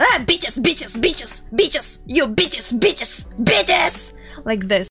ah, bitches, bitches, bitches, bitches, you bitches, bitches, bitches, like this.